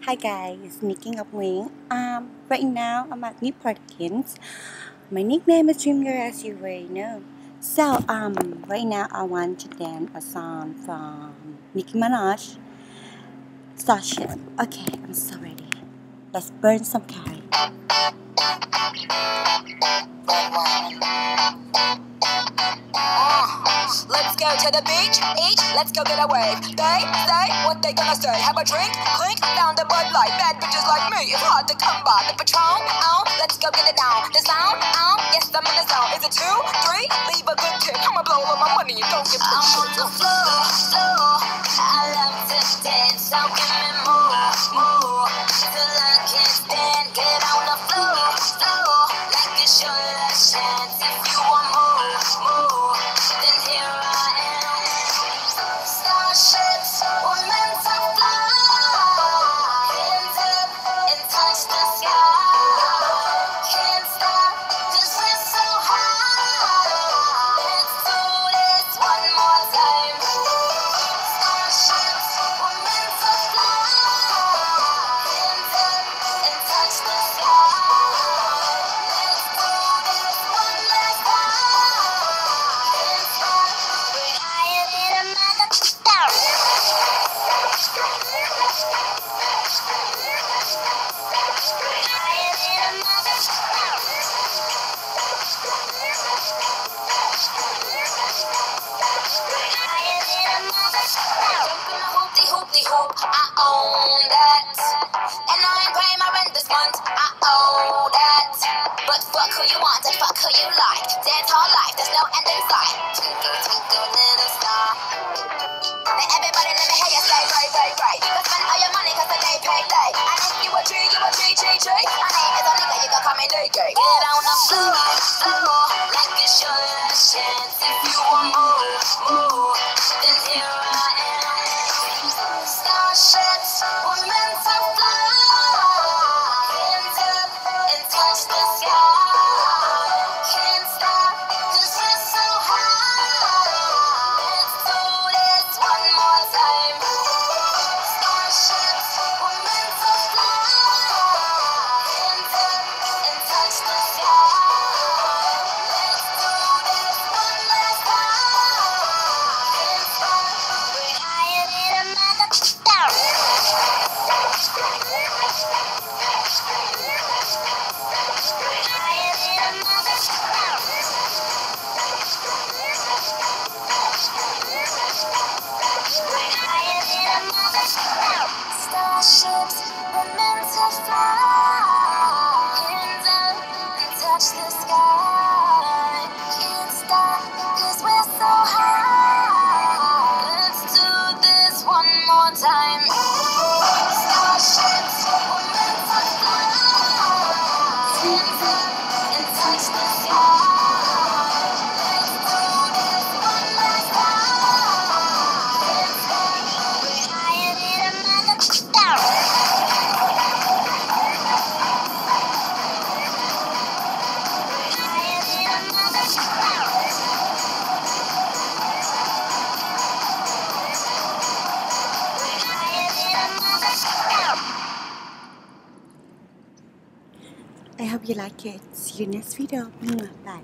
Hi guys, Nikki Ngọc Nguyễn. Um, right now I'm at Newport Kings. My nickname is Junior as you already know. So um, right now I want to dance a song from Nicki Minaj. Starship. Okay, I'm so ready. Let's burn some carry. To the beach, each, let's go get a wave. They say what they gonna say. Have a drink, clink, down the Bud Light. Bad bitches like me, it's hard to come by. The Patron, oh, let's go get it down. The sound, oh, yes, I'm in the zone. Is it two, three? Leave a good tip. I'ma blow all my money and don't give a I'm shit. on the floor, floor. I love to dance, so give me more, more. Till I can't stand, get on the floor, floor. Like it's your hoopty hoop. I own that. And I ain't paying my rent this month. I owe that. But fuck who you want and fuck who you like. Dance all life, there's no end in sight. Twinkle, twinkle, little star. Now everybody let me hear you say, right, right, right. Go spend all your money 'cause the day pay day. And if you a G, you a G, G, G. My name is a nigga, you can call me DK. Get on the floor, floor, like it's your last chance. If you want more, more, touch the sky. I hope you like it. See you next video. Bye.